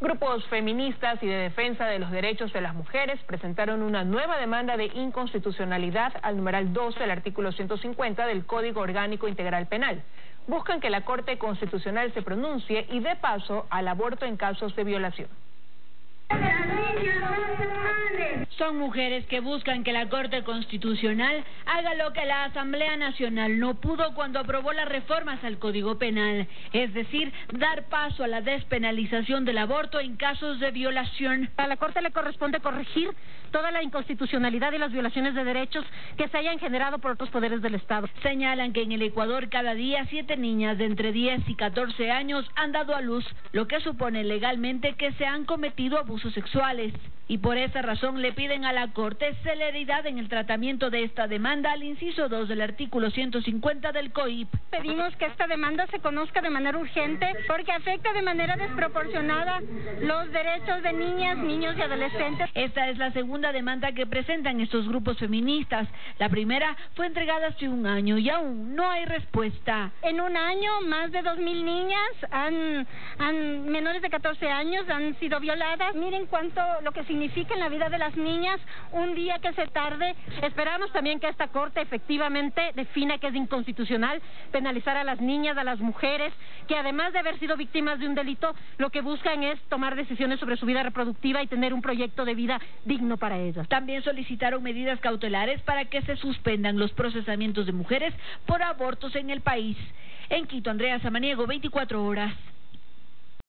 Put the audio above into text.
Grupos feministas y de defensa de los derechos de las mujeres presentaron una nueva demanda de inconstitucionalidad al numeral 12 del artículo 150 del Código Orgánico Integral Penal. Buscan que la Corte Constitucional se pronuncie y dé paso al aborto en casos de violación. Son mujeres que buscan que la Corte Constitucional haga lo que la Asamblea Nacional no pudo cuando aprobó las reformas al Código Penal, es decir, dar paso a la despenalización del aborto en casos de violación. A la Corte le corresponde corregir toda la inconstitucionalidad y las violaciones de derechos que se hayan generado por otros poderes del Estado. Señalan que en el Ecuador cada día siete niñas de entre 10 y 14 años han dado a luz, lo que supone legalmente que se han cometido abusos sexuales. Y por esa razón le piden a la Corte celeridad en el tratamiento de esta demanda al inciso 2 del artículo 150 del COIP. Pedimos que esta demanda se conozca de manera urgente porque afecta de manera desproporcionada los derechos de niñas, niños y adolescentes. Esta es la segunda demanda que presentan estos grupos feministas. La primera fue entregada hace un año y aún no hay respuesta. En un año, más de 2.000 niñas, han, han, menores de 14 años, han sido violadas. Miren cuánto lo que significa significa en la vida de las niñas un día que se tarde. Esperamos también que esta Corte efectivamente defina que es inconstitucional penalizar a las niñas, a las mujeres, que además de haber sido víctimas de un delito, lo que buscan es tomar decisiones sobre su vida reproductiva y tener un proyecto de vida digno para ellas. También solicitaron medidas cautelares para que se suspendan los procesamientos de mujeres por abortos en el país. En Quito, Andrea Samaniego, 24 horas.